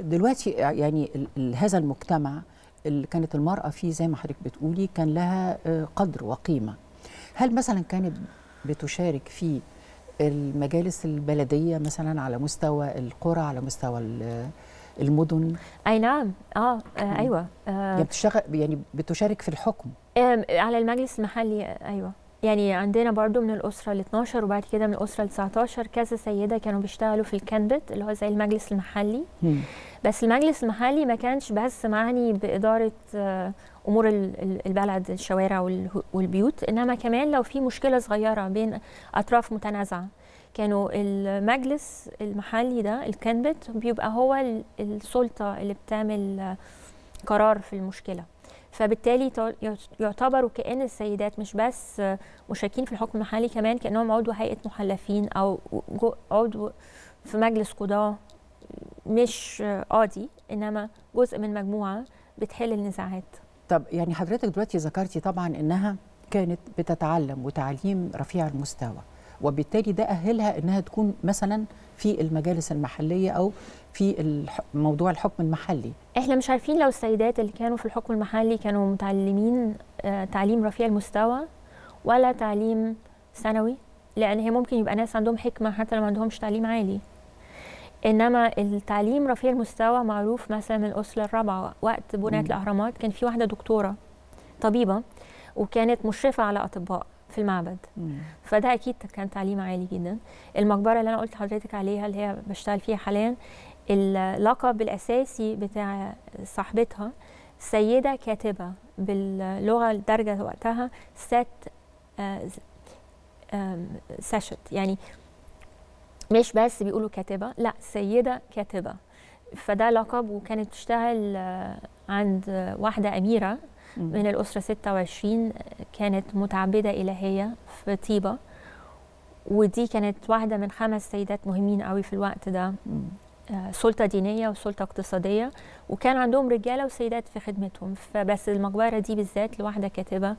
دلوقتي يعني هذا المجتمع اللي كانت المرأة فيه زي ما حضرتك بتقولي كان لها آه، قدر وقيمة. هل مثلا كانت بتشارك في المجالس البلدية مثلا على مستوى القرى على مستوى ال- المدن؟ أي نعم. آه, آه أيوه. آه يعني يعني بتشارك في الحكم. آم، على المجلس المحلي آه، أيوه. يعني عندنا برضو من الأسرة ال 12 وبعد كده من الأسرة ال 19 كذا سيدة كانوا بيشتغلوا في الكنبت اللي هو زي المجلس المحلي مم. بس المجلس المحلي ما كانش بس معني بإدارة آه، أمور ال- ال- البلد الشوارع والبيوت إنما كمان لو في مشكلة صغيرة بين أطراف متنازعة كانوا المجلس المحلي ده الكنبت بيبقى هو ال- السلطة اللي بتعمل آه، قرار في المشكلة. فبالتالي يعتبروا كأن السيدات مش بس مشاركين في الحكم المحلي كمان كأنهم عضو هيئة محلفين أو عضو في مجلس قضاة مش قاضي إنما جزء من مجموعة بتحل النزاعات. طب يعني حضرتك دلوقتي ذكرتي طبعا إنها كانت بتتعلم وتعليم رفيع المستوى. وبالتالي ده أهلها إنها تكون مثلا في المجالس المحلية أو في موضوع الحكم المحلي. إحنا مش عارفين لو السيدات اللي كانوا في الحكم المحلي كانوا متعلمين آه، تعليم رفيع المستوى ولا تعليم ثانوي؟ لأن هي ممكن يبقى ناس عندهم حكمة حتى لو ما عندهمش تعليم عالي. إنما التعليم رفيع المستوى معروف مثلا من الاسره الرابعة وقت بناء. الأهرامات كان في واحدة دكتورة طبيبة وكانت مشرفة على أطباء. في المعبد. فده أكيد كان تعليم عالي جدا. المقبرة اللي أنا قلت لحضرتك عليها اللي هي بشتغل فيها حاليا اللقب الأساسي بتاع صاحبتها سيدة كاتبة باللغة الدارجة وقتها ست ساشت. يعني مش بس بيقولوا كاتبة لا سيدة كاتبة. فده لقب وكانت بتشتغل آه، عند واحدة أميرة من الأسرة 26 كانت متعبدة إلهية في طيبة. ودي كانت واحدة من خمس سيدات مهمين قوي في الوقت ده. آه، سلطة دينية وسلطة اقتصادية. وكان عندهم رجالة وسيدات في خدمتهم. فبس المقبرة دي بالذات لواحدة كاتبة.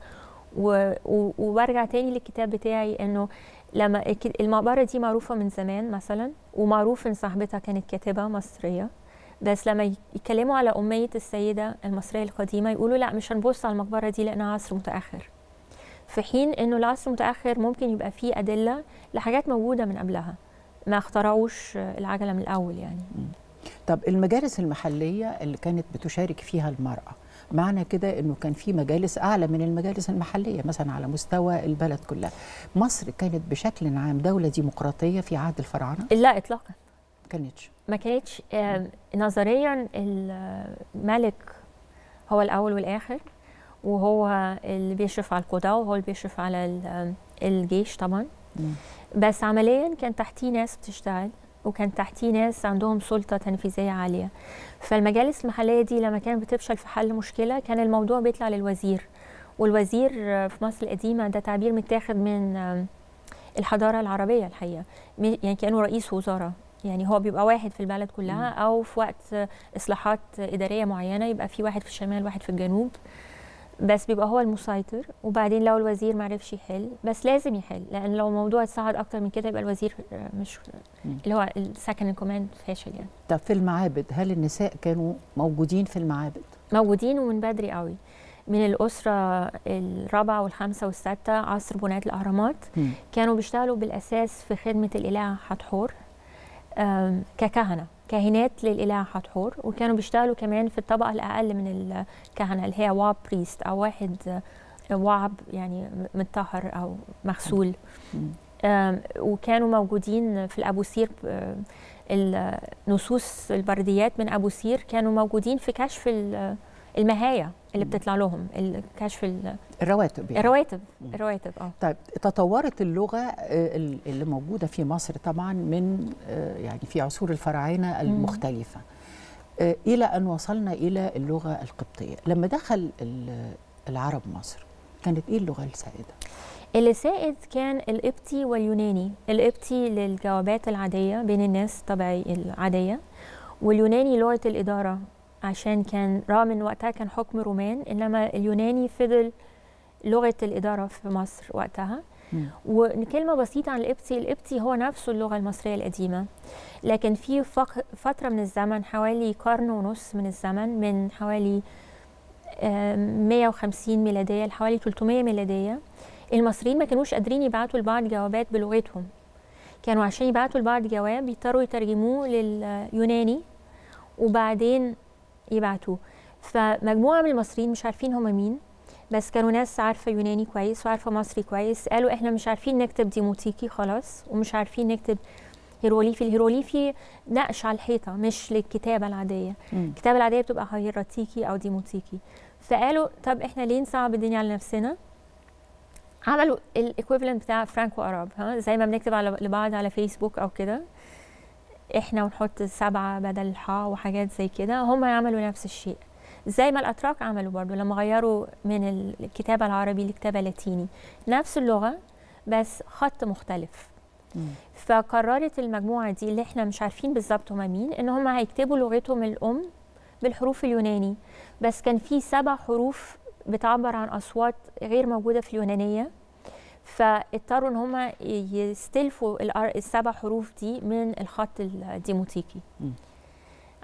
و... و... وبرجع تاني للكتاب بتاعي إنه لما المقبرة دي معروفة من زمان مثلا ومعروف إن صاحبتها كانت كاتبة مصرية. بس لما يتكلموا على أمية السيدة المصرية القديمة يقولوا لا مش هنبص على المقبرة دي لأنها عصر متأخر. في حين إنه العصر المتأخر ممكن يبقى فيه أدلة لحاجات موجودة من قبلها ما اخترعوش العجلة من الأول يعني. طب المجالس المحلية اللي كانت بتشارك فيها المرأة معنى كده إنه كان في مجالس أعلى من المجالس المحلية مثلا على مستوى البلد كلها. مصر كانت بشكل عام دولة ديمقراطية في عهد الفراعنة؟ لا إطلاقا. ما كانتش. ما كانتش آم، نظريا الملك هو الأول والآخر وهو اللي بيشرف على القضاء وهو اللي بيشرف على ال- الجيش طبعا. بس عمليا كان تحتيه ناس بتشتغل وكان تحتيه ناس عندهم سلطة تنفيذية عالية. فالمجالس المحلية دي لما كانت بتفشل في حل مشكلة كان الموضوع بيطلع للوزير. والوزير آه، في مصر القديمة ده تعبير متاخد من العربية الحقيقة. م- يعني كأنه رئيس وزراء. يعني هو بيبقى واحد في البلد كلها أو في وقت إصلاحات إدارية معينة يبقى في واحد في الشمال واحد في الجنوب. بس بيبقى هو المسيطر. وبعدين لو الوزير معرفش يحل بس لازم يحل. لأن لو الموضوع اتصعد أكتر من كده يبقى الوزير مش. اللي هو ال second command فاشل يعني. طب في المعابد هل النساء كانوا موجودين في المعابد؟ موجودين ومن بدري قوي. من الأسرة الرابعة والخامسة والسادسة عصر بناء الأهرامات مم. كانوا بيشتغلوا بالأساس في خدمة الإله حتحور. آم، ككهنة. كاهنات للإله حتحور وكانوا بيشتغلوا كمان في الطبقة الأقل من الكهنة اللي هي واب بريست أو واحد آه، وعب يعني متطهر أو مغسول. وكانوا موجودين في الأبوسير النصوص البرديات من أبوسير كانوا موجودين في كشف ال- المهاية اللي. بتطلع لهم ال- كشف ال- الرواتب يعني. الرواتب. الرواتب آه طيب تطورت اللغة آه، ال- اللي موجودة في مصر طبعا من آه، يعني في عصور الفراعنة المختلفة آه، إلى أن وصلنا إلى اللغة القبطية لما دخل ال- العرب مصر كانت إيه اللغة السائدة؟ اللي سائد كان القبطي واليوناني القبطي للجوابات العادية بين الناس طبعي العادية واليوناني لغة الإدارة عشان كان رغم إن وقتها كان حكم رومان إنما اليوناني فضل لغة الإدارة في مصر وقتها. مم. وكلمة بسيطة عن القبطي القبطي هو نفسه اللغة المصرية القديمة. لكن في فق- فترة من الزمن حوالي قرن ونص من الزمن من حوالي آم، 150 ميلادية لحوالي 300 ميلادية المصريين ما كانوش قادرين يبعتوا لبعض جوابات بلغتهم. كانوا عشان يبعتوا لبعض جواب يضطروا يترجموه لليوناني وبعدين يبعتوه. فمجموعة من المصريين مش عارفين هم مين بس كانوا ناس عارفة يوناني كويس وعارفة مصري كويس قالوا إحنا مش عارفين نكتب ديموتيكي خلاص ومش عارفين نكتب هيروليفي الهيروليفي نقش على الحيطة مش للكتابة العادية. مم. الكتابة العادية بتبقى هيراتيكي أو ديموتيكي. فقالوا طب إحنا ليه نصعب الدنيا على نفسنا؟ عملوا ال equivalent بتاع Franco Arab ها زي ما بنكتب على لبعض على فيسبوك أو كده. إحنا ونحط سبعة بدل الحاء وحاجات زي كده هم يعملوا نفس الشيء. زي ما الأتراك عملوا برضو لما غيروا من الكتابة العربي لكتابة لاتيني. نفس اللغة بس خط مختلف. مم. فقررت المجموعة دي اللي إحنا مش عارفين بالظبط هما مين إن هما هيكتبوا لغتهم الأم بالحروف اليوناني. بس كان في سبع حروف بتعبر عن أصوات غير موجودة في اليونانية. فاضطروا إن هما يستلفوا السبع حروف دي من الخط الديموتيكي.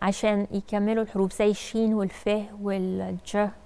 عشان يكملوا الحروف زي الشين والف والج